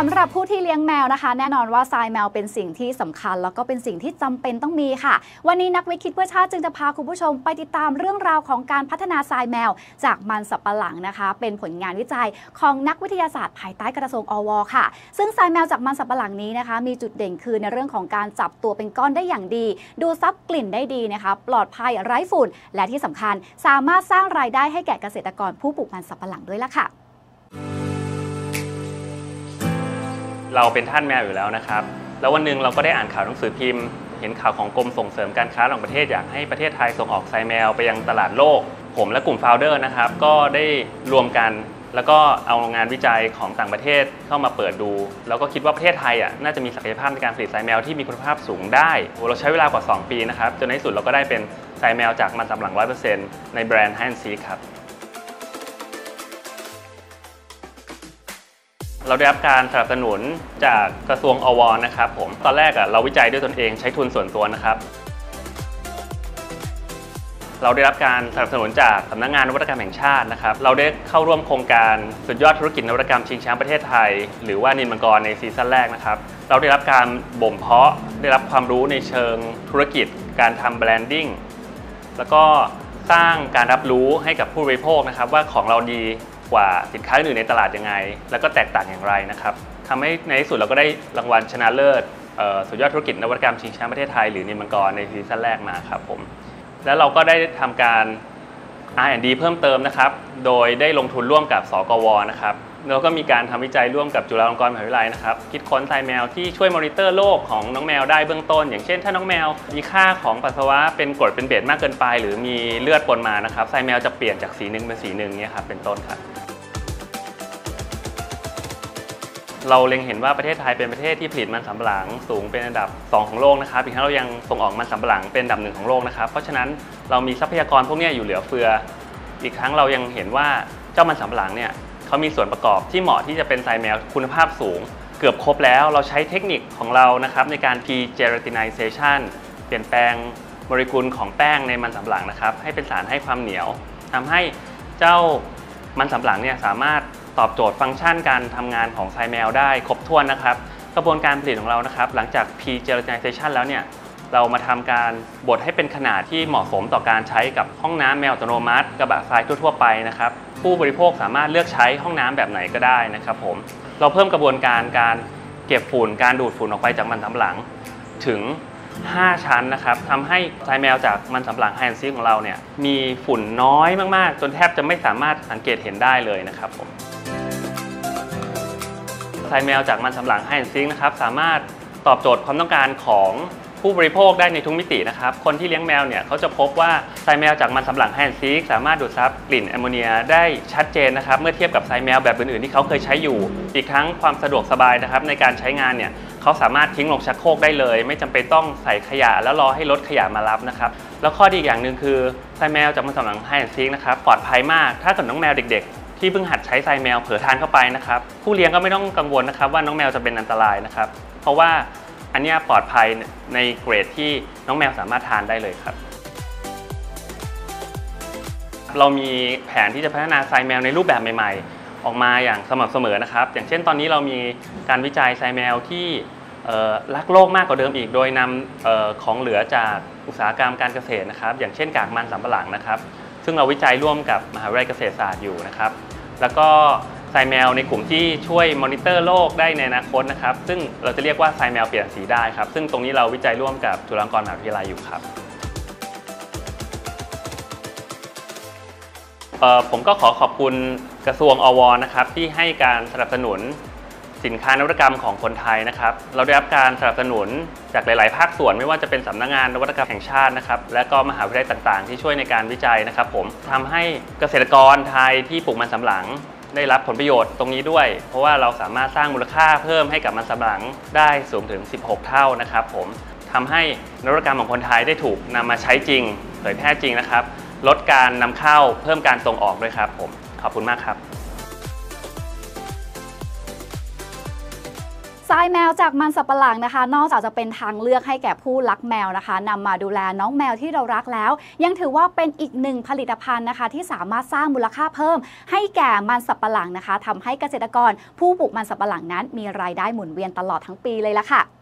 สำหรับผู้ที่เลี้ยงแมวนะคะ แน่นอนว่าทรายแมวเป็นสิ่งที่สำคัญ แล้วก็เป็นสิ่งที่จำเป็นต้องมีค่ะ วันนี้นักวิคิดเพื่อชาติจึงจะพาคุณผู้ชมไปติดตามเรื่องราวของการพัฒนาทรายแมว จากมันสับปะหลังนะคะ เป็นผลงานวิจัยของนักวิทยาศาสตร์ภายใต้กระทรวงอวค่ะ ซึ่งทรายแมวจากมันสับปะหลังนี้นะคะ มีจุดเด่นคือในเรื่องของการจับตัวเป็นก้อนได้อย่างดี ดูซับกลิ่นได้ดีนะคะปลอดภัยไร้ฝุ่น และที่สำคัญสามารถสร้างรายได้ให้แก่เกษตรกรผู้ปลูกมันสับปะหลังด้วยล่ะค่ะ เราเป็นทาสแมวอยู่แล้วนะครับ แล้ววันหนึ่งเราก็ได้อ่านข่าวหนังสือพิมพ์ เห็นข่าวของกรมส่งเสริมการค้าระหว่างประเทศอยากให้ประเทศไทยส่งออกทรายแมวไปยังตลาดโลก ผมและกลุ่ม founder นะครับ ก็ได้รวมกันแล้วก็เอางานวิจัยของต่างประเทศเข้ามาเปิดดู แล้วก็คิดว่าประเทศไทยอะน่าจะมีศักยภาพในการผลิตทรายแมวที่มีคุณภาพสูงได้ เราใช้เวลากว่า 2 ปีนะครับ จนในที่สุดเราก็ได้เป็นทรายแมวจากมันสำปะหลัง 100%ในแบรนด์แฮนซีครับ เราได้รับการสนับสนุนจากกระทรวงอว. นะครับผมตอนแรกอะเราวิจัยด้วยตนเองใช้ทุนส่วนตัวนะครับเราได้รับการสนับสนุนจากสำนักงานนวัตกรรมแห่งชาตินะครับ เราได้เข้าร่วมโครงการสุดยอดธุรกิจนวัตกรรมชิงแชมป์ประเทศไทย หรือว่านิลมังกรในซีซั่นแรกนะครับ เราได้รับการบ่มเพาะ ได้รับความรู้ในเชิงธุรกิจ การทำ branding แล้วก็สร้างการรับรู้ให้กับผู้บริโภคนะครับ ว่าของเราดี กว่าสินค้าอื่นในตลาดยังไง แล้วก็แตกต่างอย่างไรนะครับทำให้ในที่สุดเราก็ได้รางวัลชนะเลิศสุดยอดธุรกิจนวัตกรรมชิงแชมป์ประเทศไทยหรือนิลมังกรในซีซั่นแรกมาครับผมแล้วเราก็ได้ทำการ R&D เพิ่มเติมนะครับ โดยได้ลงทุนร่วมกับสกว. นะครับแล้วก็มีการทำวิจัยร่วมกับจุฬาลงกรณ์มหาวิทยาลัยนะครับ คิดค้นทรายแมวที่ช่วยมอนิเตอร์โรคของน้องแมวได้เบื้องต้น อย่างเช่น ถ้าน้องแมวมีค่าของปัสสาวะเป็นกรดเป็นเบสมากเกินไป หรือมีเลือดปนมานะครับทรายแมวจะเปลี่ยนจากสีหนึ่งเป็นสีหนึ่งเนี่ยครับเป็นต้นครับ เราเล็งเห็นว่าประเทศไทยเป็นประเทศที่ผลิตมันสำปะหลังสูงเป็นอันดับ 2 ของโลกนะครับอีกทั้งเรายังส่งออกมันสำปะหลังเป็นอันดับหนึ่งของโลกนะครับเพราะฉะนั้นเรามีทรัพยากรพวกนี้อยู่เหลือเฟือ อีกทั้งเรายังเห็นว่าเจ้ามันสำปะหลังเนี่ยเขามีส่วนประกอบที่เหมาะที่จะเป็นไซแมวคุณภาพสูง เกือบครบแล้วเราใช้เทคนิคของเรานะครับในการ P-gelatinization เปลี่ยนแปลงโมเลกุลของแป้งในมันสำปะหลังนะครับให้เป็นสารให้ความเหนียวทำให้เจ้ามันสำปะหลังเนี่ยสามารถ ตอบโจทย์ฟังก์ชันการทำงานของไซแมวได้ครบถ้วนนะครับ กระบวนการผลิตของเรานะครับ หลังจาก P-gelatinization แล้วเนี่ยเรามาทำการบดให้เป็นขนาดที่เหมาะสมต่อการใช้กับห้องน้ำแมวอัตโนมัติ กระบะทรายทั่วๆไปนะครับผู้บริโภคสามารถเลือกใช้ห้องน้ำแบบไหนก็ได้นะครับผมเราเพิ่มกระบวนการการเก็บฝุ่นการดูดฝุ่นออกไปจากมันสำปะหลังถึง 5 ชั้นนะครับทำให้ทรายแมวจากมันสำปะหลังไฮแอนซีของเราเนี่ยมีฝุ่นน้อยมากๆ จนแทบจะไม่สามารถสังเกตเห็นได้เลยนะครับผม ทรายแมวจากมันสำหลังไฮแอนซีนะครับสามารถตอบโจทย์ความต้องการของผู้บริโภคได้ในทุกมิตินะครับ คนที่เลี้ยงแมวเนี่ยเขาจะพบว่าทรายแมวจากมันสำหลังไฮแอนซีสามารถดูดซับกลิ่นแอมโมเนียได้ชัดเจนนะครับ เมื่อเทียบกับทรายแมวแบบอื่นๆที่เขาเคยใช้อยู่ อีกทั้งความสะดวกสบายนะครับ ในการใช้งานเนี่ยเขาสามารถทิ้งลงชักโครกได้เลย ไม่จำเป็นต้องใส่ขยะแล้วรอให้รถขยะมารับนะครับ แล้วข้อดีอีกอย่างหนึ่งคือไซแมวจากมันสำหลังไฮแอนซิกนะครับปลอดภัยมาก ถ้าเกิดน้องแมวเด็กๆ ที่เพิ่งหัดใช้ไซแมวเผลอทานเข้าไปนะครับ ผู้เลี้ยงก็ไม่ต้องกังวลนะครับ ว่าน้องแมวจะเป็นอันตรายนะครับ เพราะว่าอันนี้ปลอดภัยในเกรดที่น้องแมวสามารถทานได้เลยครับ เรามีแผนที่จะพัฒนาไซแมวในรูปแบบใหม่ ๆ ออกมาอย่างสม่ำเสมอนะครับ อย่างเช่นตอนนี้เรามีการวิจัยไซแมวที่รักโลกมากกว่าเดิมอีก โดยนำออของเหลือจากอุตสาหกรรมการเกษตรนะครับ อย่างเช่นกากมันสำปะหลังนะครับ ซึ่งเราวิจัยร่วมกับมหาวิทยาลัยเกษตรศาสตร์อยู่นะครับ แล้วก็ไซแมวในกลุ่มที่ช่วยมอนิเตอร์โรคได้ในอนาคตนะครับ ซึ่งเราจะเรียกว่าไซแมวเปลี่ยนสีได้ครับ ซึ่งตรงนี้เราวิจัยร่วมกับจุฬาลงกรณ์มหาวิทยาลัยอยู่ครับผมก็ขอขอบคุณกระทรวงอวนะครับที่ให้การสนับสนุน สินค้านวัตกรรมของคนไทยนะครับ เราได้รับการสนับสนุนจากหลาย ๆ ภาคส่วนไม่ว่าจะเป็นสำนักงานนวัตกรรมแห่งชาตินะครับ และก็มหาวิทยาลัยต่าง ๆ ที่ช่วยในการวิจัยนะครับผมทำให้เกษตรกรไทยที่ปลูกมันสำปะหลังได้รับผลประโยชน์ตรงนี้ด้วย เพราะว่าเราสามารถสร้างมูลค่าเพิ่มให้กับมันสำปะหลังได้สูงถึง 16 เท่านะครับผมทำให้นวัตกรรมของคนไทยได้ถูกนำมาใช้จริง เผยแพร่จริงนะครับ ลดการนำเข้าเพิ่มการส่งออกด้วยครับผม ขอบคุณมากครับ ทรายแมวจากมันสับปะหลังนะคะ นอกจากจะเป็นทางเลือกให้แก่ผู้รักแมวนะคะนำมาดูแลน้องแมวที่เรารักแล้ว ยังถือว่าเป็นอีกหนึ่งผลิตภัณฑ์นะคะ ที่สามารถสร้างมูลค่าเพิ่ม ให้แก่มันสับปะหลังนะคะทำให้เกษตรกร ผู้ปลูกมันสับปะหลังนั้น มีรายได้หมุนเวียนตลอดทั้งปีเลยละค่ะ